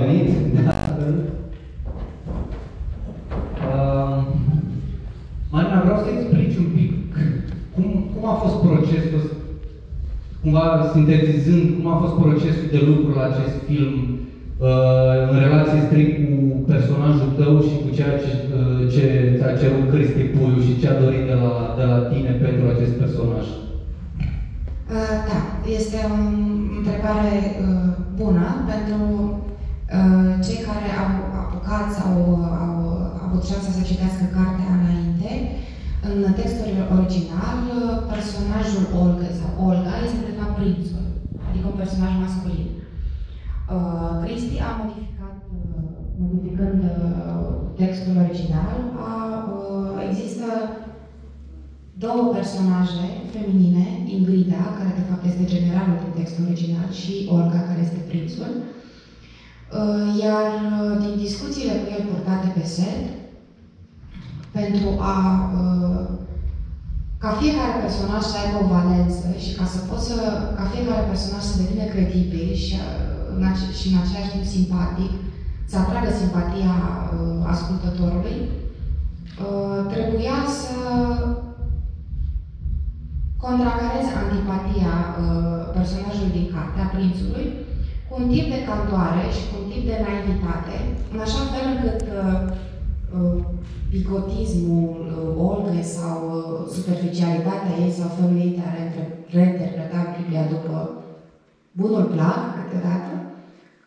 venit, de altfel. Uh, Marina, vreau să explici un pic cum, cum a fost procesul, cumva sintetizând, cum a fost procesul de lucru la acest film uh, în relație strict cu personajul tău și cu ceea ce, uh, ce ți-a cerut Cristi Puiu și ce a dorit de la, de la tine pentru acest personaj. Uh, da, este o întrebare uh, bună pentru uh, cei care au apucat sau au, au avut șansa să citească cartea înainte. În textul original, personajul Olga sau Olga este de fapt prințul, adică un personaj masculin. Uh, Cristi a modificat, uh, modificând uh, textul original, a, uh, există două personaje feminine, Ingrida, care de fapt este generalul din textul original, și Olga, care este prințul. Uh, Iar uh, din discuțiile cu el purtate pe set, pentru a uh, ca fiecare personaj să aibă o valență și ca să poți să, ca fiecare personaj să devină credibil și, în ace- și în același timp simpatic, să atragă simpatia uh, ascultătorului, uh, trebuia să contracareze antipatia uh, personajului din carte, a prințului, cu un tip de candoare și cu un tip de naivitate, în așa fel încât uh, uh, bigotismul uh, Olgă sau uh, superficialitatea ei sau felul ei de a reinterpreta Biblia după bunul plac, câteodată,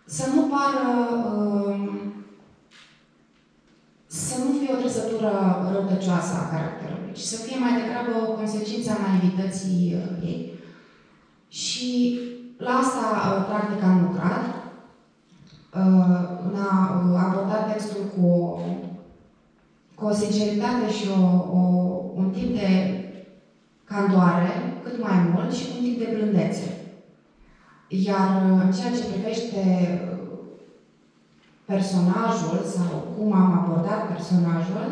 să nu pară uh, să nu fie o trăsătură răutăcioasă a caracterului, ci să fie mai degrabă o consecință a naivității uh, ei. Și la asta, uh, practic, am lucrat. Uh, în a uh, aborda textul cu o, cu o sinceritate și o, o, un tip de candoare, cât mai mult, și un tip de blândețe. Iar uh, în ceea ce privește uh, personajul sau cum am abordat personajul,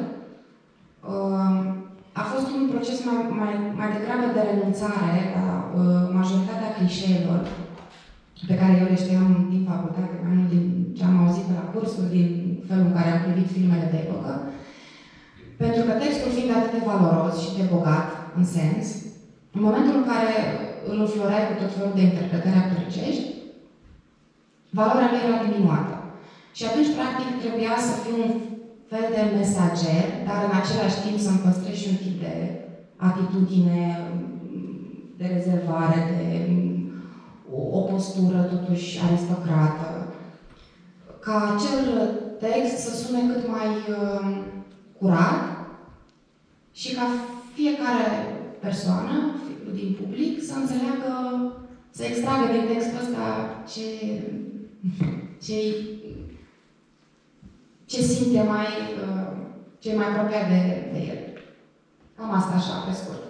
uh, a fost un proces mai, mai, mai degrabă de renunțare la uh, majoritatea clișeelor pe care eu le știam din facultate, mai mult din ce am auzit pe la cursuri, din felul în care am privit filmele de epocă. Pentru că textul fiind atât de valoros și de bogat în sens, în momentul în care îl înfloreai cu tot felul de interpretări actoricești, valoarea lui era diminuată. Și atunci, practic, trebuia să fiu un fel de mesager, dar în același timp să-mi păstrez și un tip de atitudine, de rezervare, de o postură totuși aristocrată. Ca acel text să sune cât mai uh, curat și ca fiecare persoană din public să înțeleagă, să extragă din textul ăsta ce, ce ce simte mai, uh, ce mai apropiat de, de el. Cam asta așa, pe scurt.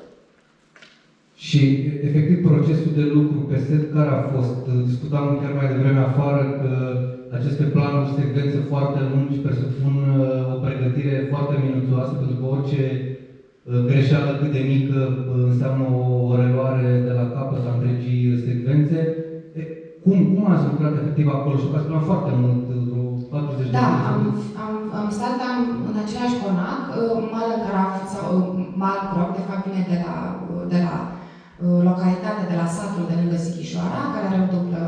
Și, efectiv, procesul de lucru pe set, care a fost? Discutam chiar mai devreme afară că aceste planuri, secvențe foarte lungi, presupun uh, o pregătire foarte minuțioasă, pentru că orice uh, greșeală cât de mică înseamnă o reluare de la capăt a întregii secvențe. Cum, cum ați lucrat efectiv acolo? Și ați spus foarte mult, vreo 40 de Da, am, am, am stat am, în același conac, Malcraf, sau Malcroc, de fapt vine de la, de la localitatea, de la satul de lângă Sighișoara, care are o dublă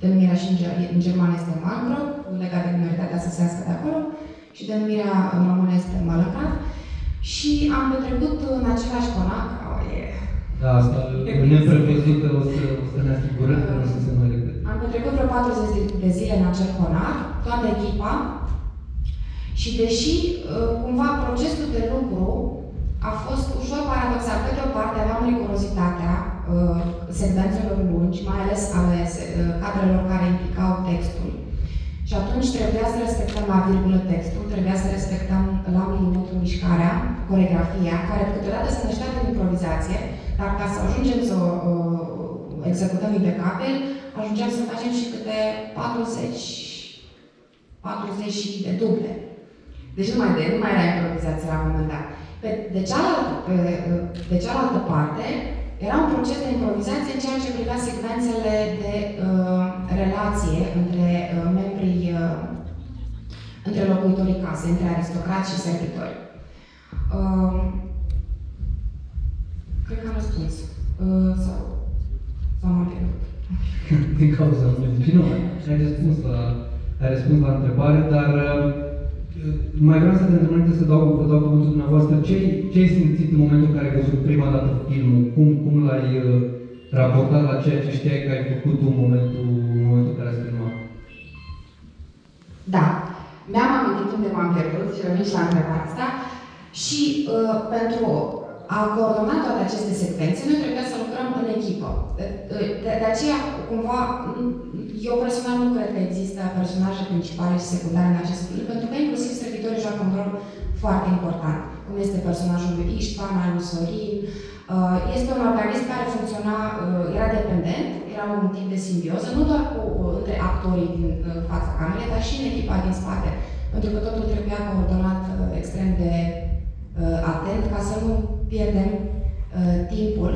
denumire și în, în germană este Malcroc, legat de minoritatea săsească de acolo, și denumirea în română este Malcraf. Și am petrecut în același conac, oh, yeah. Da, asta neprevăzută o să, o să ne asigurăm că nu o să se mai repete. Am petrecut vreo 40 de zile în acel conar, toată echipa, și deși uh, cumva procesul de lucru a fost ușor paradoxal, pe de o parte aveam rigurozitatea uh, secvențelor lungi, mai ales ale uh, cadrelor care implicau textul. Și atunci trebuia să respectăm la virgulă textul, trebuia să respectăm la milimetru mișcarea, coregrafia, care câteodată se năștea din improvizație, dar ca să ajungem să o uh, executăm impecabil, ajungeam să facem și câte 40, 40 de duble. Deci nu mai, de, nu mai era improvizație la un moment dat. Pe, de, cealaltă, pe, de cealaltă parte, era un proces de improvizație în ceea ce privea secvențele de uh, relație între uh, membrii uh, între locuitorii casei, între aristocrați și servitori. Uh, cred că am răspuns. Uh, sau, sau m-am pierdut. Din cauza muzicii. Nu, ai răspuns la, ai răspuns la întrebare, dar uh, mai vreau să te întreb înainte să dau, vă dau cuvântul dumneavoastră. Ce, ce ai simțit în momentul în care ai văzut prima dată filmul? Cum, cum l-ai uh, raportat la ceea ce știai că ai făcut în momentul, în momentul în care ai filmat? Da. Mi-am amintit unde m-am pierdut și revin și la întrebarea asta. Și uh, pentru a coordona toate aceste secvențe, noi trebuia să lucrăm în echipă. De, de, de aceea, cumva, eu personal nu cred că există personaje principale și secundare în acest film, pentru că inclusiv servitorii joacă un rol foarte important, cum este personajul lui Iștvan, al lui Sorin. Uh, este un organism care funcționa, uh, era dependent, era un tip de simbioză, nu doar cu, între actorii din fața camerei, dar și în echipa din spate, pentru că totul trebuia coordonat extrem de uh, atent ca să nu pierdem uh, timpul.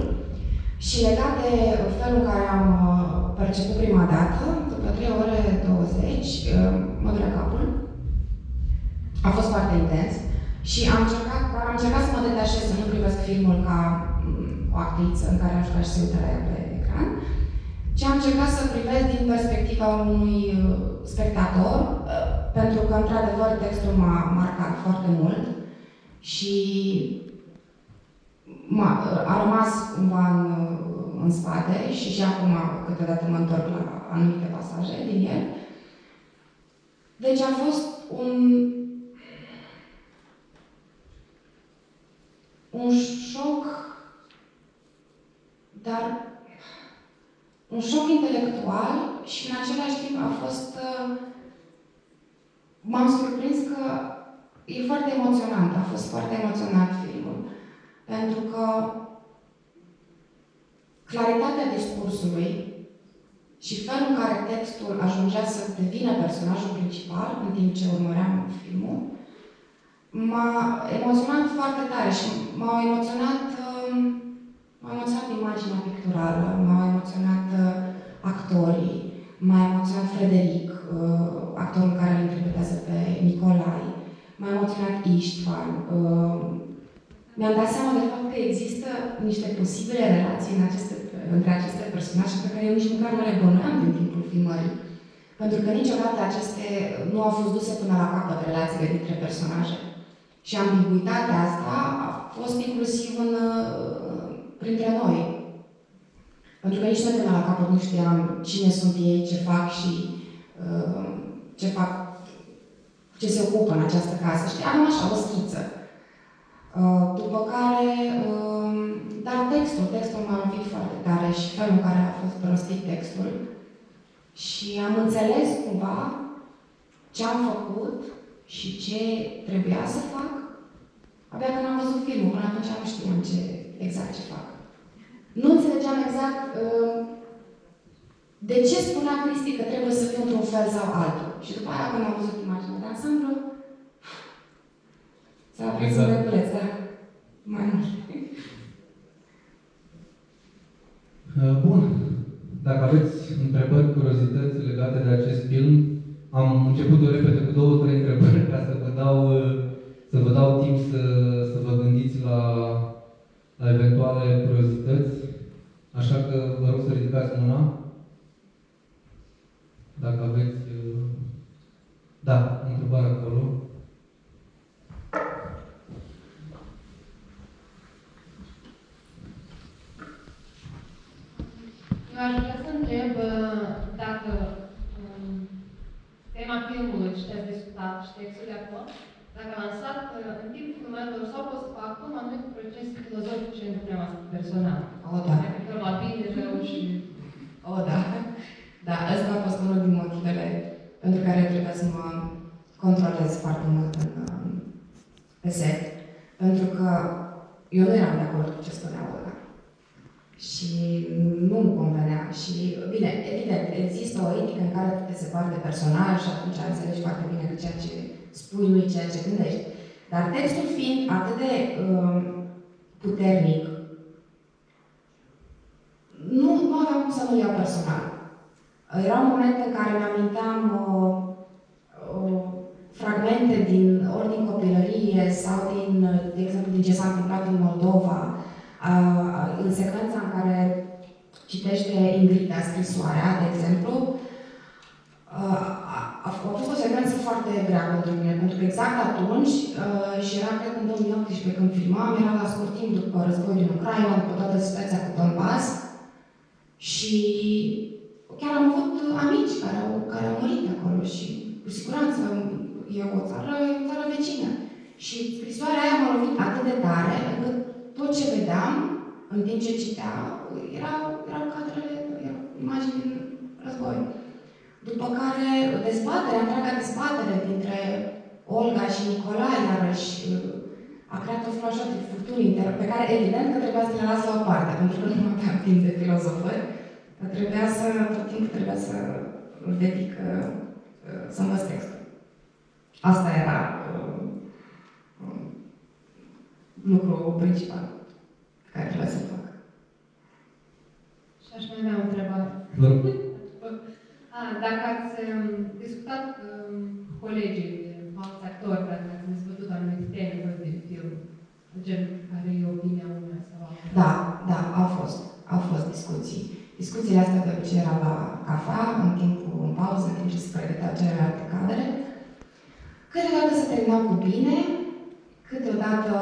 Și legat de felul în care am uh, perceput prima dată, după 3 ore 20, uh, mă durea capul. A fost foarte intens și am încercat, am încercat să mă detașez, să nu privesc filmul ca um, o actriță în care aș vrea să se uită la ea pe ecran, ci am încercat să privesc din perspectiva unui uh, spectator, uh, pentru că, într-adevăr, textul m-a marcat foarte mult și a rămas cumva în, în spate și și acum câteodată mă întorc la anumite pasaje din el. Deci a fost un, un șoc, dar un șoc intelectual și în același timp a fost... Uh, m-am surprins că e foarte emoționant, a fost foarte emoționat filmul. Pentru că claritatea discursului și felul în care textul ajungea să devină personajul principal în timp ce urmăream filmul, m-a emoționat foarte tare și m-au emoționat, um, m-a emoționat imaginea picturală, m-au emoționat uh, actorii, m-a emoționat Frederic, uh, actorul care îl interpretează pe Nicolai, m-a emoționat Istvan, uh, mi-am dat seama de fapt că există niște posibile relații în aceste, între aceste personaje pe care eu nici măcar nu le bănuiam din timpul filmării. Pentru că niciodată aceste nu au fost duse până la capăt relațiile dintre personaje. Și ambiguitatea asta a fost inclusiv în, printre noi. Pentru că nici noi până la capăt nu știam cine sunt ei, ce fac și uh, ce fac, ce se ocupă în această casă. Știam așa, o schiță. Uh, după care, um, dar textul, textul m-a lovit foarte tare și felul în care a fost rostit textul. Și am înțeles cumva ce am făcut și ce trebuia să fac. Abia când am văzut filmul, până atunci nu știam ce, exact ce fac. Nu înțelegeam exact uh, de ce spunea Cristi că trebuie să fiu într-un fel sau altul. Și după aia, când am văzut imaginea de ansamblu, S-a aprins exact. un reculeț, da. Mai mult. Uh, bun. Dacă aveți întrebări, curiozități legate de acest film, am început o repede cu două, trei întrebări ca să vă dau, uh, să vă dau timp să, să vă gândiți la, la eventuale curiozități. Așa că vă rog să ridicați mâna. Dacă aveți... Uh, da, întrebare acolo. Eu aș vrea să întreb uh, dacă um, tema filmului ce ați discutat și textul de acolo, dacă lansat uh, în timpul filmărilor sau post factum anumite procese filozofice în problema personală. O, da. Referitor la bine, rău și... O, da. Da, ăsta a fost unul din motivele pentru care trebuie să mă controlez foarte mult în, pe set. Pentru că eu nu eram de acord cu ce spunea Olga și nu îmi convenea. Și, bine, evident, există o etică în care te separi de personal și atunci înțelegi foarte bine că ceea ce spui nu ceea ce gândești. Dar textul fiind atât de uh, puternic, nu, nu aveam cum să nu iau personal. un moment în care îmi aminteam uh, uh, fragmente din ori din copilărie sau din, de exemplu, din ce s-a întâmplat în Moldova, uh, în secvența în care citește Ingrida scrisoarea, de exemplu, a fost o secvență foarte grea pentru mine, pentru că exact atunci, și era cred în 2018 când filmam, era la scurt timp după războiul din Ucraina, după toată situația cu Donbass, și chiar am avut amici care au, care au murit acolo și cu siguranță e o țară, e o țară vecină. Și scrisoarea aia m-a lovit atât de tare încât tot ce vedeam în timp ce citea erau, erau cadrele, erau imagini din război. După care dezbaterea, întreaga dezbatere dintre Olga și Nicolae, iarăși, a creat o felul așa de furtuni pe care evident că trebuia să le las la o parte, pentru că nu aveam timp de filozofări, trebuia să, tot timpul trebuia să îl dedic uh, să învăț textul. Asta era uh, lucrul principal pe care trebuia să-l fac. Și aș mai avea o întrebare. A, dacă ați um, discutat um, colegii, alți actori, dacă ați dezbătut anumite teme de film, gen care e opinia unui sau altă. Da, da, au fost. Au fost discuții. Discuțiile astea de obicei erau la cafea, în timpul, în pauză, în timp ce se pregăteau celelalte cadre. Câteodată se terminau cu bine, câteodată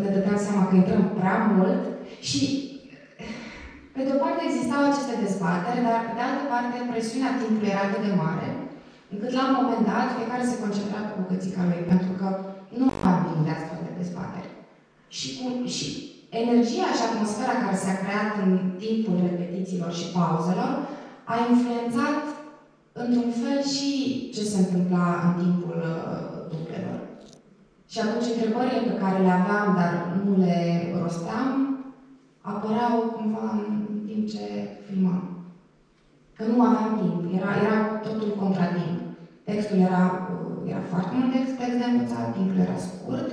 ne dădeam seama că intrăm prea mult și pe de o parte existau aceste dezbateri, dar pe de altă parte presiunea timpului era atât de mare, încât la un moment dat fiecare se concentra pe bucățica lui, pentru că nu am timp de astfel de dezbateri. Și, cu, și energia și atmosfera care s-a creat în timpul repetițiilor și pauzelor a influențat într-un fel și ce se întâmpla în timpul uh, dublelor. Și atunci întrebările pe care le aveam, dar nu le rosteam, apăreau cumva în timp ce filmam. Că nu aveam timp, era, era totul contratimp. Textul era, uh, era foarte mult text, text de învățat, timpul era scurt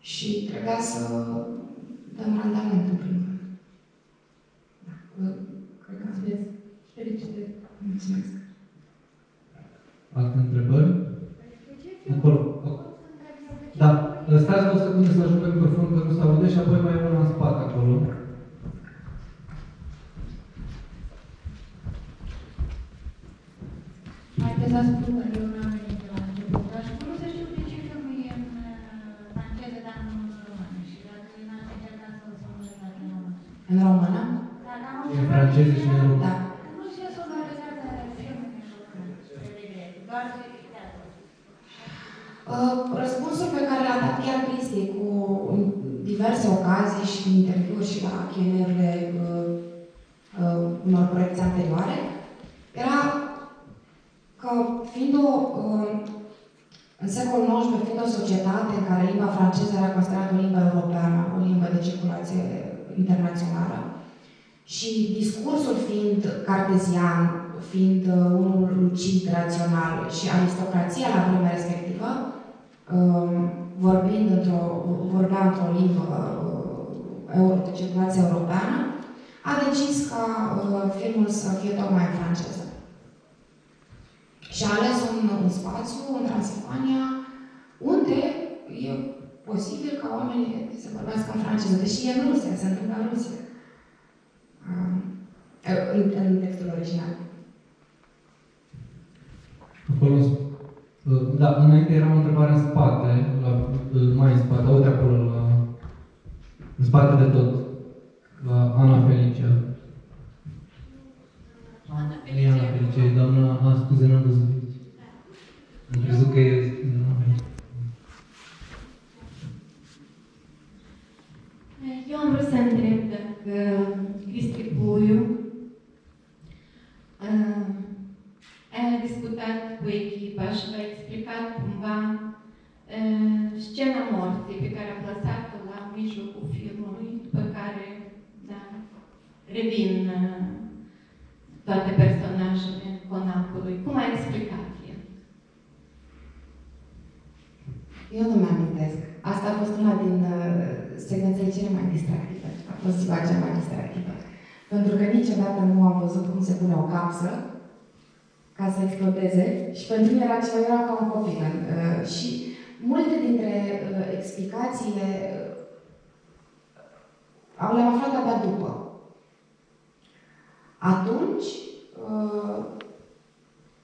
și trebuia să dăm randament în primul rând. Da. Cred că Mulțumesc. Felicitări. Mulțumesc. Alte întrebări? Acolo. Da. Stați o secundă să ajung pe microfon, că nu se aude și apoi mai e una în spate acolo. Mai pe să spun care limba franceză era considerată o limbă europeană, o limbă de circulație internațională, și discursul fiind cartezian, fiind uh, unul lucid, rațional și aristocrația la vremea respectivă, uh, vorbind într-o, vorbea într-o limbă uh, de circulație europeană, a decis ca uh, filmul să fie tocmai în franceză. Și a ales un, un spațiu în Transilvania unde e posibil ca oamenii să vorbească în franceză, deși e în Rusia, se întâmplă în Rusia. Uh, în, în textul original. Acolo, da, înainte era o întrebare în spate, la, mai în spate, uite acolo, la, în spate de tot, la Ana Felicia. Ana Nu e Ana Felicia, e doamna, a, scuze, n-am văzut. Am crezut că e... Eu am vrut să întreb dacă Cristi Puiu uh, a discutat cu echipa și v-a explicat cumva uh, scena morții pe care a plasat-o la mijlocul filmului, după care da, revin uh, toate personajele conacului. Cum a explicat el? Eu nu mi-amintesc. Asta a fost una din uh, secvențele cele mai distractive. A fost ziua cea mai distractivă. Pentru că niciodată nu am văzut cum se pune o capsă ca să explodeze și pentru mine era ceva, era ca un copil. Uh, și multe dintre uh, explicațiile uh, Am le-am aflat abia după. Atunci, uh,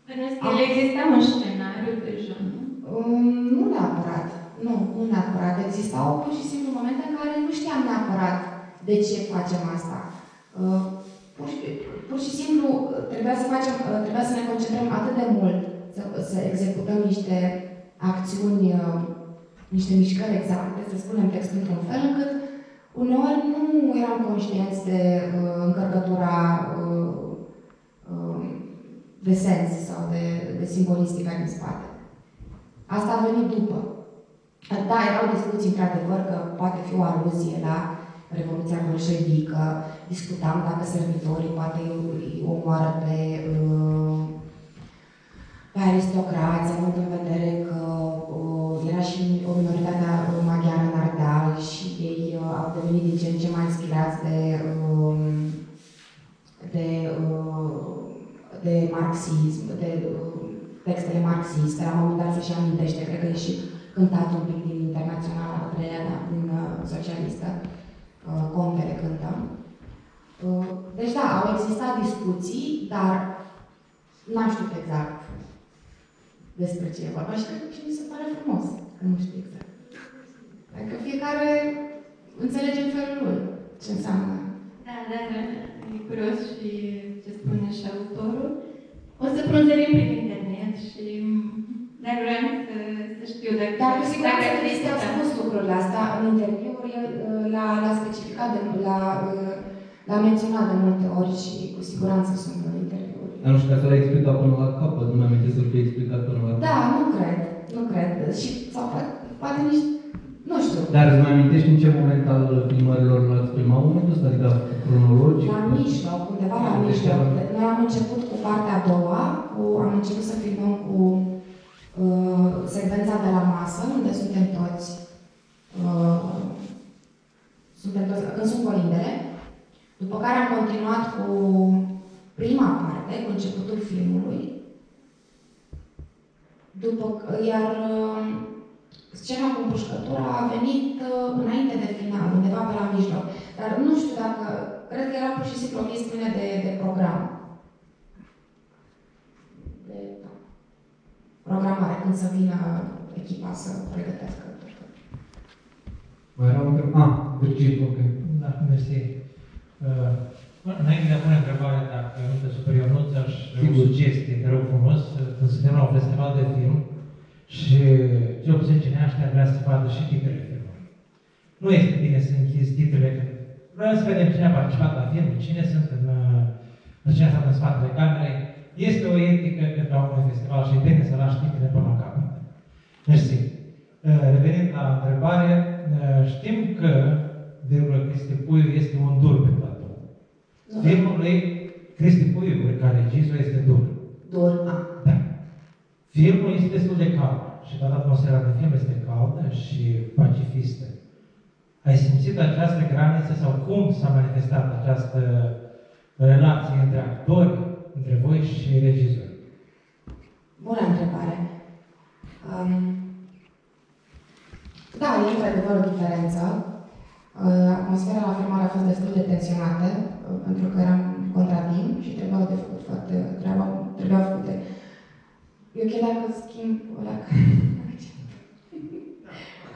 Bănuiesc că el exista un scenariu deja, nu? um, nu neapărat. Nu, nu neapărat. Existau pur și simplu momente în care nu știam neapărat de ce facem asta. Uh, pur, și, pur și simplu uh, trebuia să facem, uh, trebuia să ne concentrăm atât de mult să, să executăm niște acțiuni, uh, niște mișcări exacte, să spunem textul într-un fel, încât uneori nu eram conștienți de uh, încărcătura uh, uh, de sens sau de, de simbolistica din spate. Asta a venit după. Da, erau discuții, într-adevăr, că poate fi o aluzie la Revoluția bolșevică. Discutam dacă servitorii poate îi omoară pe, uh, pe aristocrați, având în vedere că uh, era și o minoritate maghiară în Ardeal și ei uh, au devenit din ce în ce mai inspirați de, um, de, de marxism, de textele marxiste. La un moment dat se și amintește, cred că e și cântat un pic din Internaționala a treia, da, din uh, socialistă, uh, Contele cântă. Uh, deci da, au existat discuții, dar n-am știut exact despre ce e vorba și cred că și mi se pare frumos că nu știu exact. Adică fiecare înțelege în felul lui ce înseamnă. Da, dar e curios și ce spune și autorul. O să frunzărim prin internet și... Dar vreau să, să știu dacă... Dar cu siguranță dacă Cristi a spus lucrurile astea în interviuri, el uh, l-a, l-a specificat, de, l-a, uh, l-a menționat de multe ori și cu siguranță sunt în interviuri. Dar nu știu dacă l-a explicat până la capăt, nu mi-am să fie explicat până la capăt. Da, nu cred, nu cred. Și, sau poate, poate nici, nu știu. Dar îți mai amintești în ce moment al filmărilor l-ați filmat momentul ăsta, adică cronologic? La mijloc, undeva la mijloc. Noi am început cu partea a doua, cu, am început să filmăm cu uh, secvența de la masă, unde suntem toți, uh, suntem toți, când sunt colindele, după care am continuat cu prima parte, cu începutul filmului, după, iar uh, scena cu împușcătura a venit uh, înainte de final, undeva pe la mijloc. Dar nu știu dacă, cred că era pur și simplu o chestiune de, de program. De da, programare, când să vină echipa să pregătească. Mai era o întrebare? Ah, Virgil, ok. Da, mersi. Uh, înainte de a pune întrebarea dacă nu te super eu nu ți-aș o sugestie, te rog frumos, când suntem la un festival de film și cel puțin cine aștept vrea să vadă și titlele filmului. Nu este bine să închizi titlele, că vreau să vedem cine a participat la film, cine sunt în, în cine sunt în spatele camerei. Este o etică pentru un festival și e bine să lași titlele până la capăt. Mersi. Uh, revenind la întrebare, uh, știm că virgulă Cristi Puiu este un dur pe platou. Nu. Filmul lui Cristi Puiu, ca regizor, este dur. Dur. Ah. Da. Filmul este destul de cald și toată atmosfera de film este caldă și pacifistă. Ai simțit această graniță sau cum s-a manifestat această relație între actori, între voi și regizori? Bună întrebare. Um, da, e într-adevăr o diferență. Uh, atmosfera la filmare a fost destul de tensionată, uh, pentru că eram contratimp și trebuiau de făcut foarte, trebuiau, trebuiau făcute. E ok dacă schimb o dacă...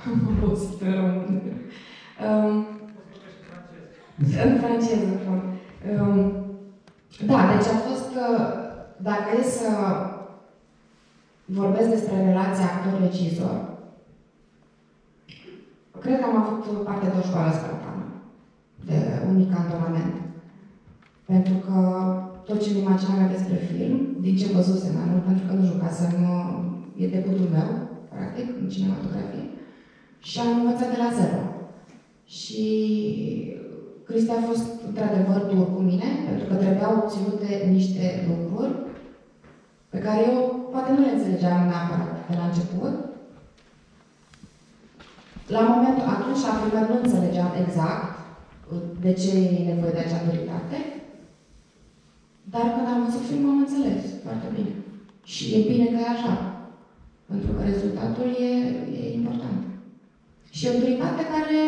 Am obosit pe român. Um, în franceză, bun. Um, da, deci a fost, uh, dacă e să vorbesc despre relația actor-regizor, cred că am avut parte de o școală spartană, de un mic cantonament. Pentru că tot ce îmi imaginam despre film, din ce văzusem mai mult, pentru că nu jucasem, uh, e debutul meu, practic, în cinematografie, și am învățat de la zero. Și Cristi a fost într-adevăr dur cu mine, pentru că trebuiau obținute niște lucruri pe care eu poate nu le înțelegeam neapărat de la început. La momentul atunci, la primul nu înțelegeam exact de ce e nevoie de acea veritate, dar când am văzut filmul am înțeles foarte bine. Și e bine că e așa, pentru că rezultatul e, e important. Și e o duritate care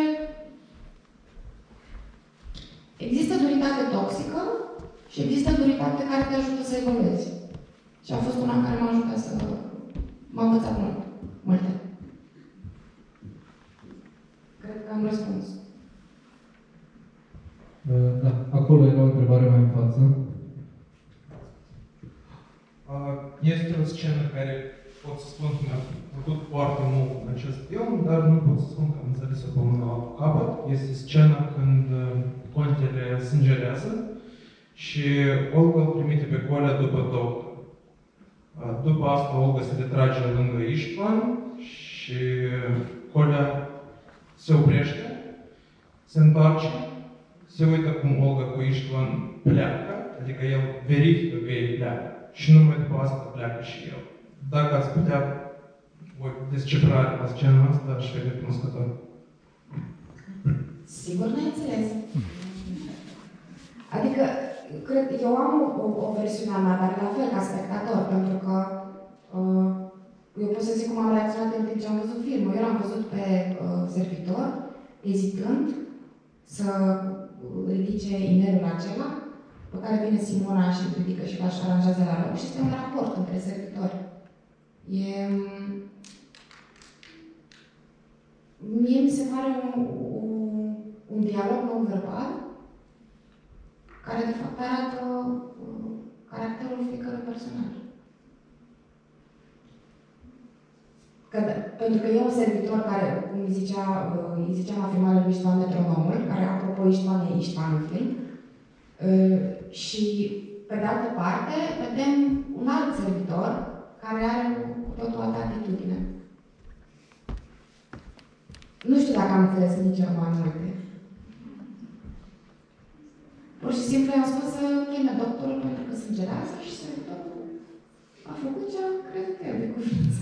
și există autoritate care te ajută să evoluezi. Și a fost una care m-a ajutat să m-a învățat mult, multe. Cred că am răspuns. Uh, Da, acolo era o întrebare mai în față. Uh, Este o scenă care pot să spun că mi-a plăcut foarte mult în acest film, dar nu pot să spun că am înțeles-o până la capăt. Este scena când uh, contele sângerează și Olga îl trimite pe Colea după doctor. Uh, După asta Olga se retrage lângă Iștvan și Colea se oprește, se întoarce, se uită cum Olga cu Iștvan pleacă, adică el verifică că ei pleacă și numai după asta pleacă și el. Dacă ați putea voi descifra la scena asta, aș fi recunoscător. Sigur n-ai înțeles. Adică, cred, eu am o, o, o versiune a mea, dar la fel ca spectator, pentru că uh, eu pot să zic cum am reacționat în timp ce am văzut filmul. Eu l-am văzut pe uh, servitor, ezitând să ridice inelul acela, pe care vine Simona și îl ridică și îl aranjează la loc și este un raport între servitori. E, mie mi se pare un, un, un dialog non-verbal care de fapt arată uh, caracterul fiecărui personaj. Că, pentru că e un servitor care, cum îi zicea, uh, îi zicea la filmare lui Iștvan Metronomul, care apropo Iștvan e Iștvan în film, uh, și pe de altă parte vedem un alt servitor care are cu totul altă atitudine. Nu știu dacă am înțeles nici eu mai multe. Pur și simplu i-am spus să cheme doctorul pentru că sângerează și servitorul a făcut ce a crezut el de cuvință.